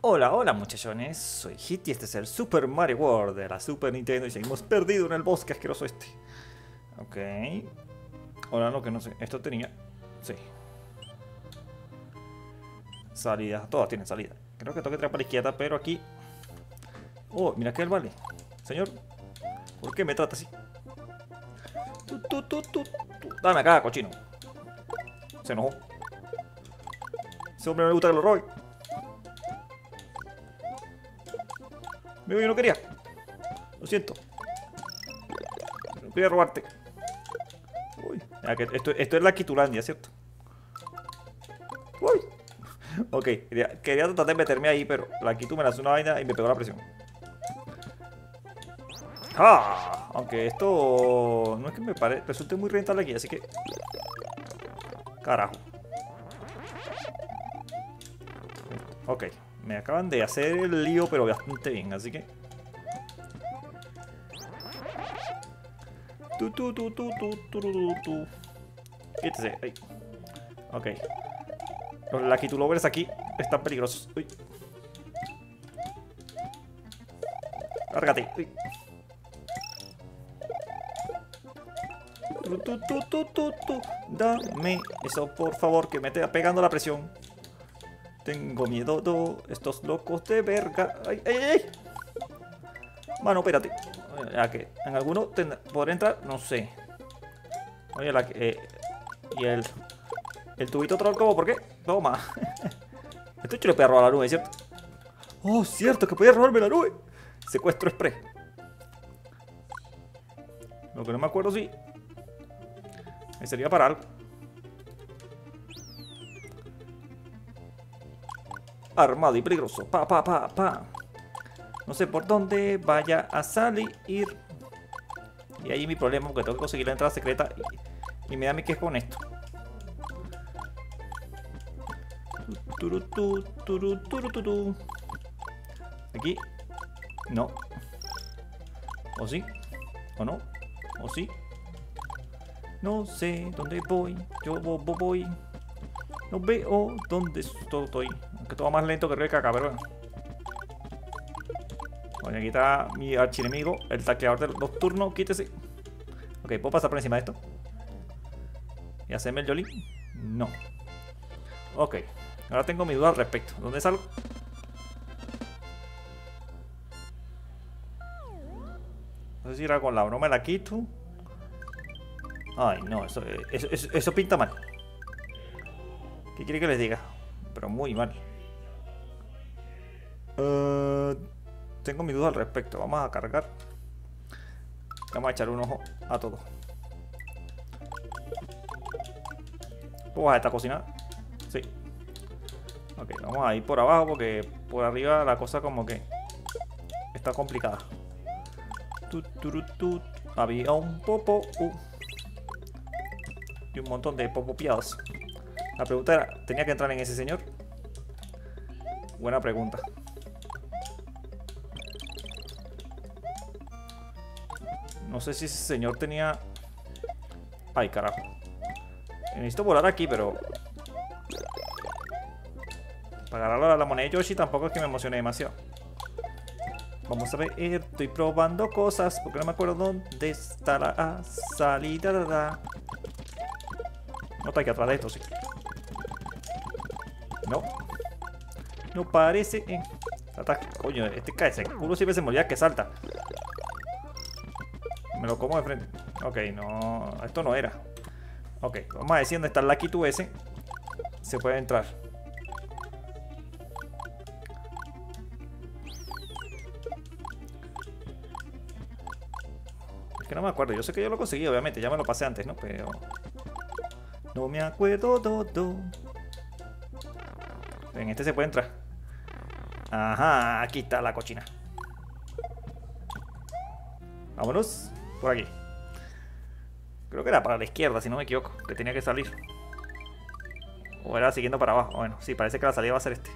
Hola, hola muchachones, soy Hit y este es el Super Mario World de la Super Nintendo y seguimos perdidos en el bosque asqueroso este. Ok. Ahora lo que no sé, esto tenía... Sí. Salida, todas tienen salida. Creo que tengo que tirar para la izquierda, pero aquí... Oh, mira que él vale. Señor, ¿por qué me trata así? Tu, tu, tu, tu. Dame acá, cochino. Se enojó. Ese hombre me gusta que lo robe. Yo no quería. Lo siento. No quería robarte. Uy, esto, esto es la Quitulandia, ¿cierto? Uy. Ok, quería, tratar de meterme ahí, pero la Quitu me lanzó una vaina y me pegó la presión. ¡Ah! Aunque esto no es que me pare, resulte muy rentable aquí, así que... Carajo. Ok, me acaban de hacer el lío, pero bastante bien, así que... Tu, tu, tu, tu, tu, tu, tu, tu. Quítese, ahí. Ok. Los Lucky Lovers aquí están peligrosos. Uy. Lárgate. Uy. Tu, tu, tu, tu, tu, tu. Dame eso, por favor, que me esté pegando la presión. Tengo miedo de estos locos de verga. ¡Ay, ay, ay! Mano, espérate. Ya que en alguno podré entrar, no sé. Oye, la que. Eh, y el. El tubito tronco, ¿por qué? Toma. Esto yo le podía robar la nube, ¿cierto? Oh, cierto, que podía robarme la nube. Secuestro express. Lo que no me acuerdo, sí. Me sería para algo. Armado y peligroso. Pa, pa, pa, pa. No sé por dónde vaya a salir. Y ahí mi problema, porque tengo que conseguir la entrada secreta. Y, me da mi que con esto. Aquí. No. ¿O sí? ¿O no? ¿O sí? No sé dónde voy. Yo voy. No veo dónde estoy. Que todo más lento que río caca, pero bueno. Voy a quitar mi archienemigo, el tacleador del nocturno, quítese. Ok, ¿puedo pasar por encima de esto? ¿Y hacerme el Jolly? No. Ok, ahora tengo mi duda al respecto. ¿Dónde salgo? No sé si era con la broma de la quito. Ay, no, eso, eso, eso pinta mal. ¿Qué quiere que les diga? Pero muy mal. Uh, tengo mi duda al respecto. Vamos a cargar. Vamos a echar un ojo a todo. ¿Cómo a esta cocina? Sí. Ok, vamos a ir por abajo porque por arriba la cosa como que está complicada. Había un popo. Y un montón de popopiados. La pregunta era, ¿tenía que entrar en ese señor? Buena pregunta. No sé si ese señor tenía... Ay, carajo. Necesito volar aquí, pero... Para agarrar la moneda de Yoshi tampoco es que me emocione demasiado. Vamos a ver, estoy probando cosas porque no me acuerdo dónde está la salida. No está aquí atrás de esto, sí. No. No parece. Eh. Coño, este cae seguro siempre se me olvida que salta. Me lo como de frente. Ok, no. Esto no era. Ok, vamos a decir dónde está el Lucky 2 ese. Se puede entrar. Es que no me acuerdo. Yo sé que yo lo conseguí, obviamente. Ya me lo pasé antes, ¿no? Pero... No me acuerdo, todo. En este se puede entrar. Ajá, aquí está la cochina. Vámonos. Por aquí. Creo que era para la izquierda, si no me equivoco. Que tenía que salir. O era siguiendo para abajo. Bueno, sí, parece que la salida va a ser este.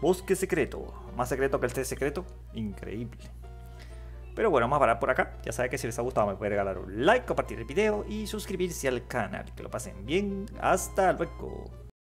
Bosque secreto. Más secreto que este secreto. Increíble. Pero bueno, vamos a parar por acá. Ya saben que si les ha gustado me pueden regalar un like, compartir el video y suscribirse al canal. Que lo pasen bien. Hasta luego.